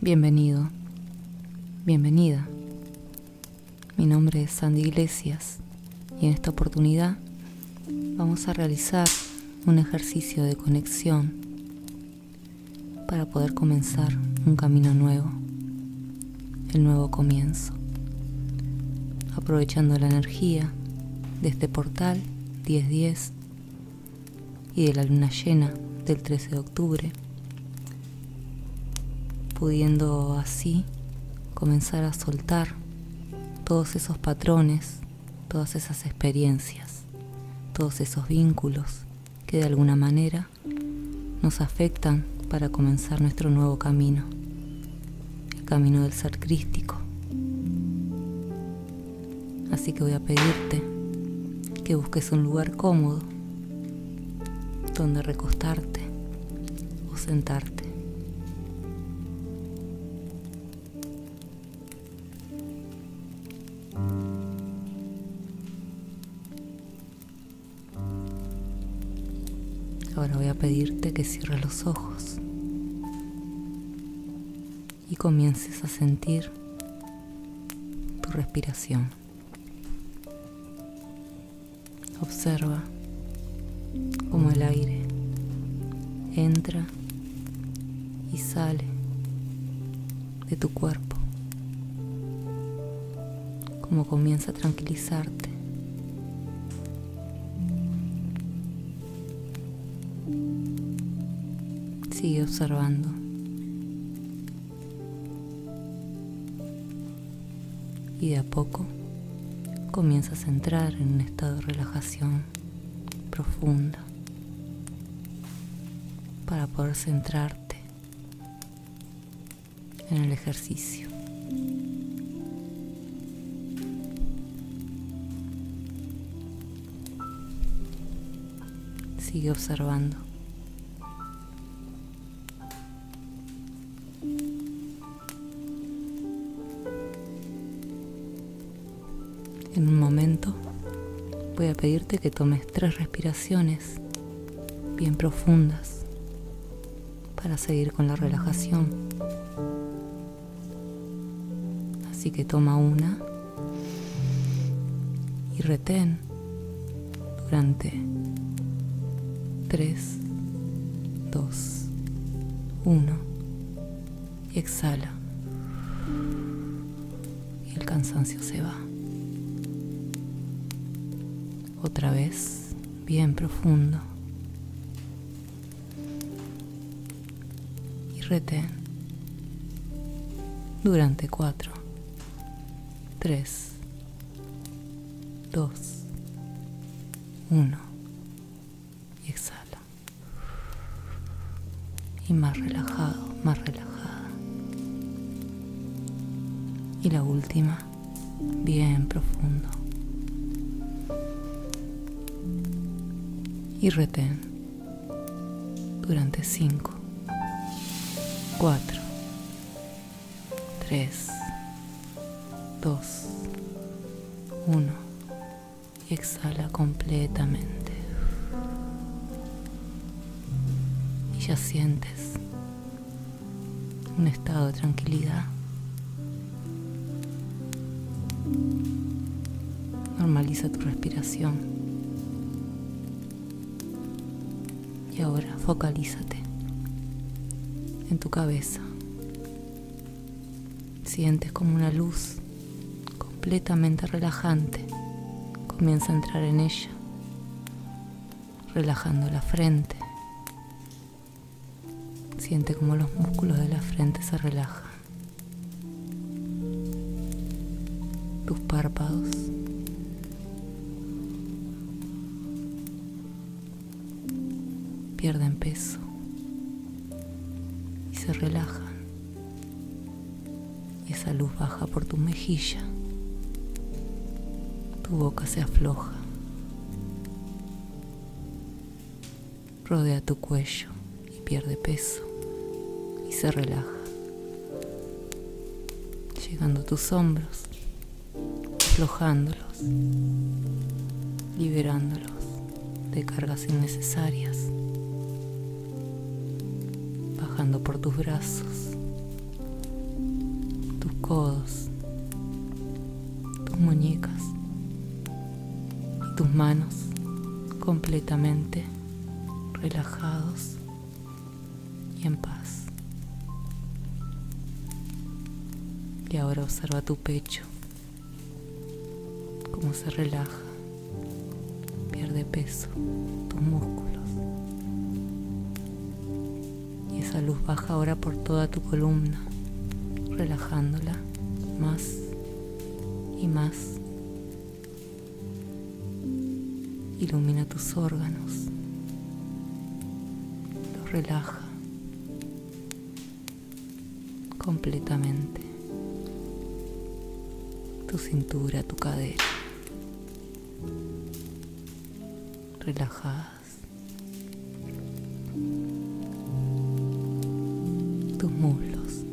Bienvenido, bienvenida. Mi nombre es Sandy Iglesias y en esta oportunidad vamos a realizar un ejercicio de conexión para poder comenzar un camino nuevo, el nuevo comienzo, aprovechando la energía de este portal 1010 y de la luna llena del 13 de octubre pudiendo así comenzar a soltar todos esos patrones, todas esas experiencias, todos esos vínculos que de alguna manera nos afectan para comenzar nuestro nuevo camino, el camino del ser crístico. Así que voy a pedirte que busques un lugar cómodo donde recostarte o sentarte. Voy a pedirte que cierres los ojos y comiences a sentir tu respiración. Observa cómo el aire entra y sale de tu cuerpo, cómo comienza a tranquilizarte. Sigue observando. Y de a poco comienzas a entrar en un estado de relajación profunda para poder centrarte en el ejercicio. Sigue observando. Pedirte que tomes tres respiraciones bien profundas para seguir con la relajación. Así que toma una y retén durante 3, 2, 1 y exhala. Y el cansancio se va. Otra vez, bien profundo. Y retén durante 4, 3, 2, 1 y exhala. Y más relajado, más relajada. Y la última, bien profundo. Y retén durante 5, 4, 3, 2, 1 y exhala completamente. Y ya sientes un estado de tranquilidad. Normaliza tu respiración. Y ahora focalízate en tu cabeza. Sientes como una luz completamente relajante comienza a entrar en ella, relajando la frente. Siente como los músculos de la frente se relajan. Tus párpados pierden peso y se relajan. Y esa luz baja por tu mejilla. Tu boca se afloja. Rodea tu cuello y pierde peso y se relaja. Llegando a tus hombros, aflojándolos, liberándolos de cargas innecesarias bajando por tus brazos, codos, tus muñecas y tus manos completamente relajados y en paz. Y ahora observa tu pecho, cómo se relaja, pierde peso, tus músculos. Esa luz baja ahora por toda tu columna, relajándola más y más. Ilumina tus órganos, los relaja completamente tu cintura, tu cadera, relajadas, tus muslos,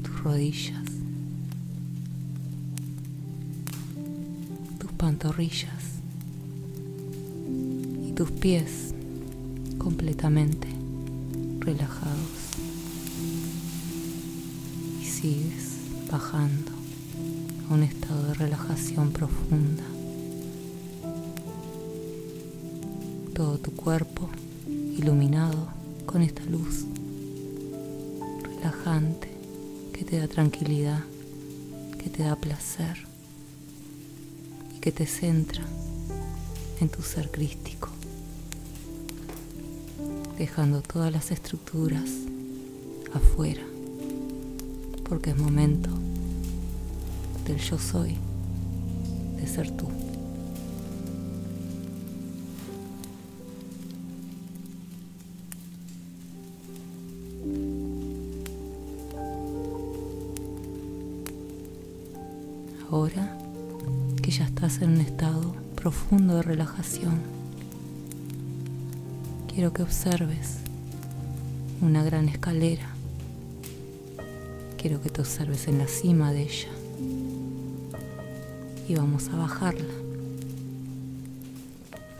tus rodillas, tus pantorrillas y tus pies completamente relajados. Y sigues bajando a un estado de relajación profunda. Todo tu cuerpo iluminado con esta luz relajante que te da tranquilidad, que te da placer y que te centra en tu ser crístico, dejando todas las estructuras afuera porque es momento del yo soy, de ser tú. Estás en un estado profundo de relajación, quiero que observes una gran escalera quiero que te observes en la cima de ella y vamos a bajarla.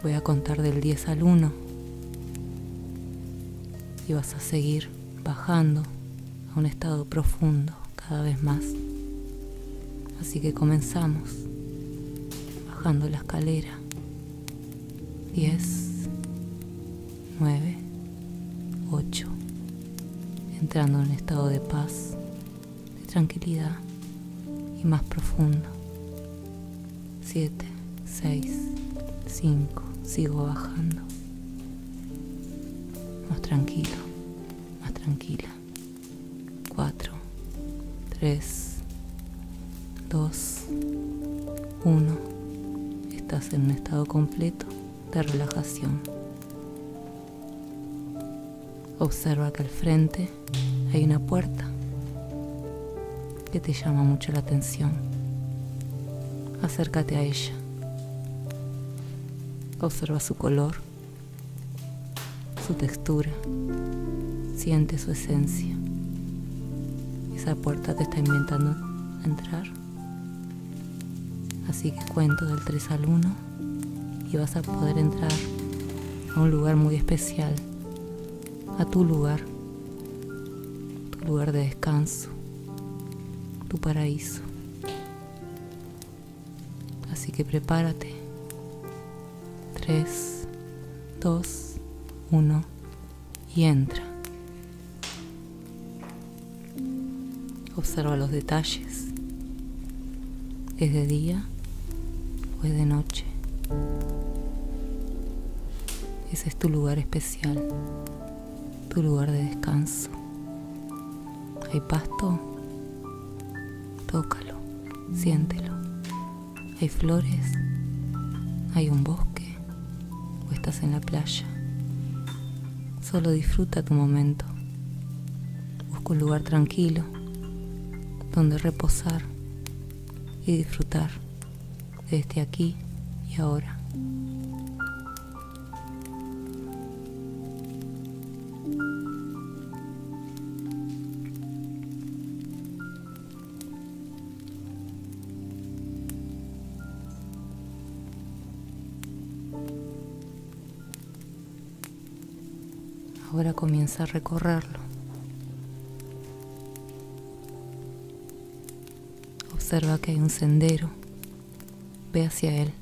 Voy a contar del 10 al 1 y vas a seguir bajando a un estado profundo cada vez más. Así que comenzamos bajando la escalera. 10, 9, 8, entrando en un estado de paz tranquilidad y más profundo. 7, 6, 5, sigo bajando. Más tranquilo, más tranquila. 4, 3, 2, 1. En un estado completo de relajación. Observa que al frente hay una puerta que te llama mucho la atención. Acércate a ella. Observa su color, su textura, siente su esencia. Esa puerta te está inventando a entrar. Así que cuento del 3 al 1 y vas a poder entrar a un lugar muy especial, a tu lugar, tu lugar de descanso, tu paraíso. Así que prepárate. 3, 2, 1 y entra. Observa los detalles. ¿Es de día de noche? Ese es tu lugar especial, tu lugar de descanso. ¿Hay pasto? Tócalo, siéntelo. Hay flores, hay un bosque o estás en la playa. Solo disfruta tu momento. Busca un lugar tranquilo donde reposar y disfrutar de este aquí y ahora. Ahora comienza a recorrerlo. Observa que hay un sendero. Ve hacia él.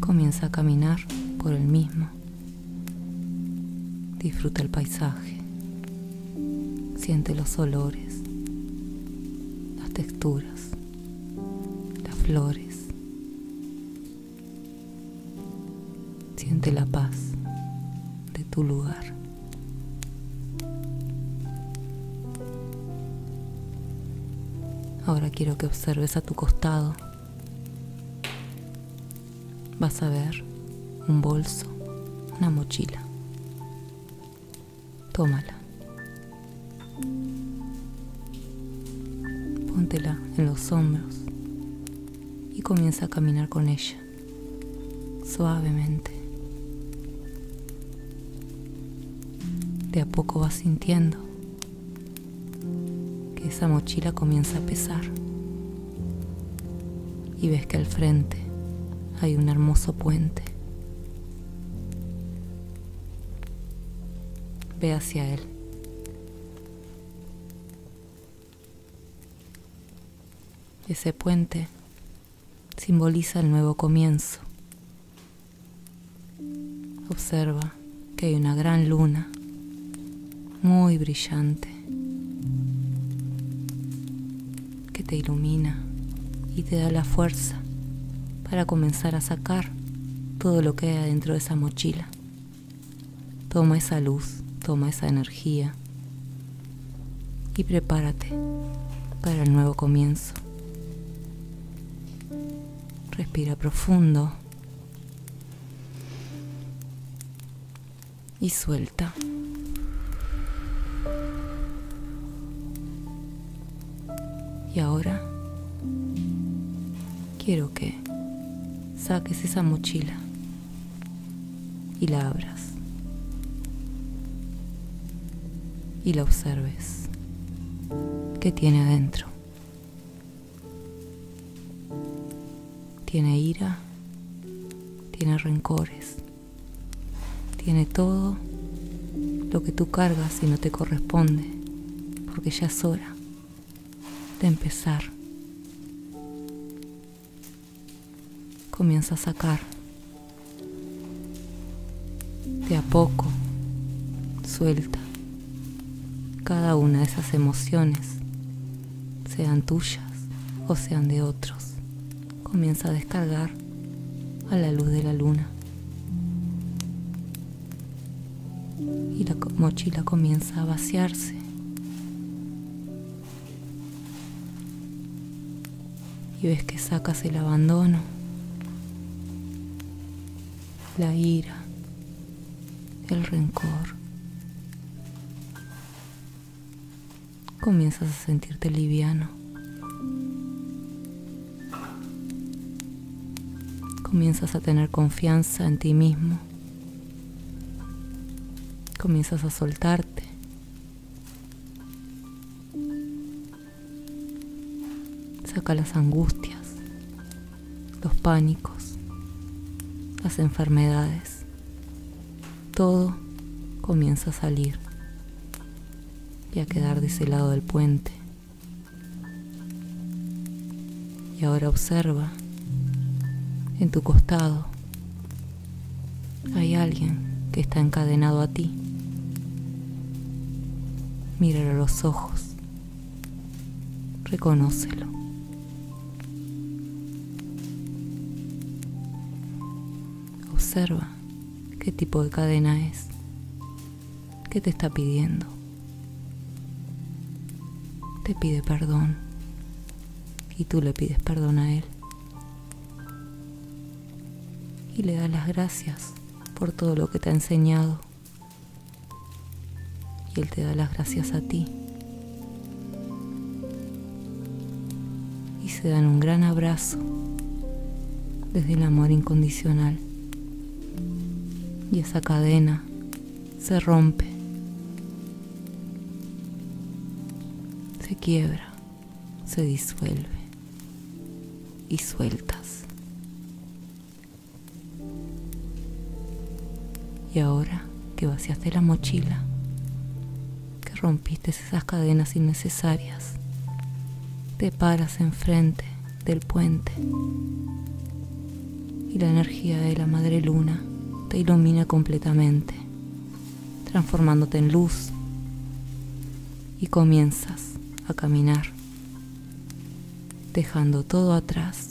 Comienza a caminar por el mismo. Disfruta el paisaje. Siente los olores, las texturas, las flores. Siente la paz de tu lugar. Ahora quiero que observes a tu costado. Vas a ver un bolso, una mochila. Tómala. Póntela en los hombros y comienza a caminar con ella, suavemente. De a poco vas sintiendo esa mochila comienza a pesar y ves que al frente hay un hermoso puente. Ve hacia él. Ese puente simboliza el nuevo comienzo. Observa que hay una gran luna muy brillante te ilumina y te da la fuerza para comenzar a sacar todo lo que hay adentro de esa mochila. Toma esa luz, toma esa energía y prepárate para el nuevo comienzo. Respira profundo y suelta. Y ahora quiero que saques esa mochila y la abras y la observes. ¿Qué tiene adentro? Tiene ira, tiene rencores, tiene todo lo que tú cargas y no te corresponde, porque ya es hora de empezar. Comienza a sacar de a poco, suelta cada una de esas emociones, sean tuyas o sean de otros. Comienza a descargar a la luz de la luna. Y la mochila comienza a vaciarse y ves que sacas el abandono, la ira, el rencor. Comienzas a sentirte liviano. Comienzas a tener confianza en ti mismo. Comienzas a soltarte. Saca las angustias, los pánicos, las enfermedades. Todo comienza a salir y a quedar de ese lado del puente. Y ahora observa en tu costado hay alguien que está encadenado a ti. Míralo a los ojos. Reconócelo. Observa qué tipo de cadena es, qué te está pidiendo. Te pide perdón y tú le pides perdón a él. Y le das las gracias por todo lo que te ha enseñado. Y él te da las gracias a ti. Y se dan un gran abrazo desde el amor incondicional y esa cadena se rompe, se quiebra, se disuelve y sueltas. Y ahora que vaciaste la mochila, que rompiste esas cadenas innecesarias. Te paras enfrente del puente y la energía de la madre luna te ilumina completamente, transformándote en luz y comienzas a caminar, dejando todo atrás,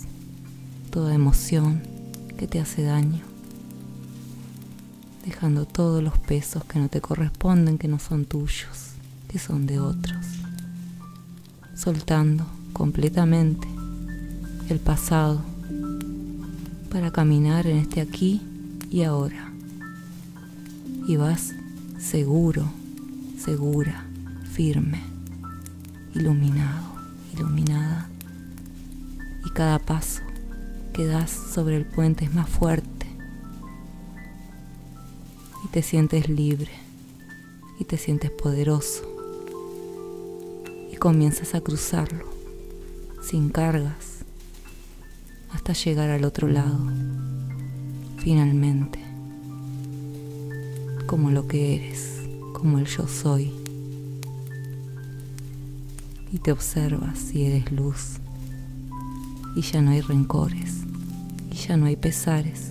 toda emoción que te hace daño, dejando todos los pesos que no te corresponden, que no son tuyos, que son de otros, soltando completamente el pasado para caminar en este aquí y ahora. Y vas seguro, segura firme, iluminado, iluminada. Y cada paso que das sobre el puente es más fuerte. Y te sientes libre. Y te sientes poderoso. Y comienzas a cruzarlo sin cargas hasta llegar al otro lado. Finalmente. Como lo que eres, como el yo soy y te observas si eres luz. Y ya no hay rencores, y ya no hay pesares,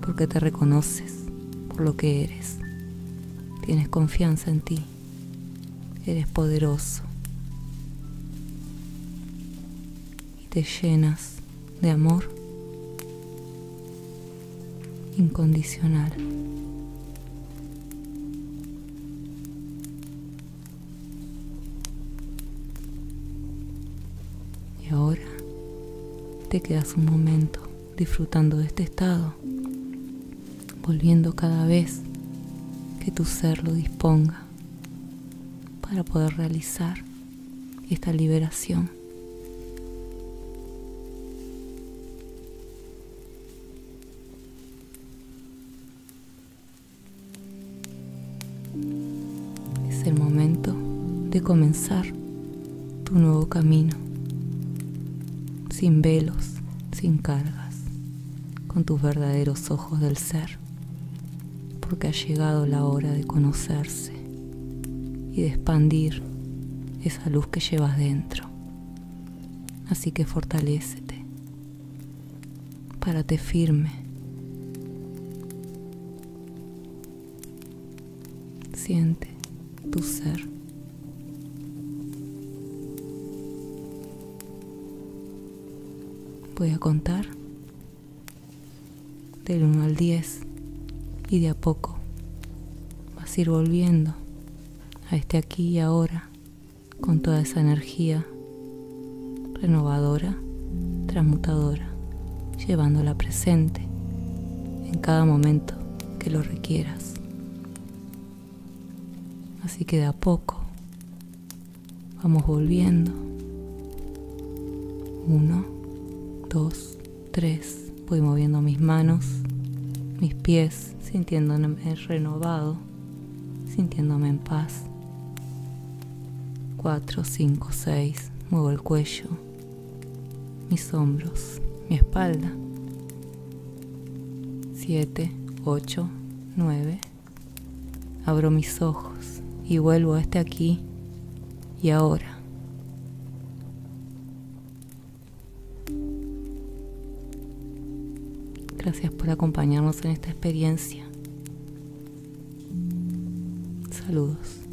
porque te reconoces por lo que eres. Tienes confianza en ti, eres poderoso y te llenas de amor incondicional. Y ahora te quedas un momento disfrutando de este estado, volviendo cada vez que tu ser lo disponga para poder realizar esta liberación. Es el momento de comenzar tu nuevo camino sin velos, sin cargas, con tus verdaderos ojos del ser, porque ha llegado la hora de conocerse y de expandir esa luz que llevas dentro. Así que fortalécete, párate firme, siente ser. Voy a contar del 1 al 10 y de a poco vas a ir volviendo a este aquí y ahora con toda esa energía renovadora, transmutadora, llevándola presente en cada momento que lo requieras. Así que de a poco vamos volviendo. Uno. Dos, tres, voy moviendo mis manos, mis pies, sintiéndome renovado, sintiéndome en paz. Cuatro, cinco, seis, muevo el cuello, mis hombros, mi espalda. Siete, ocho, nueve, abro mis ojos y vuelvo a este aquí y ahora. Gracias por acompañarnos en esta experiencia. Saludos.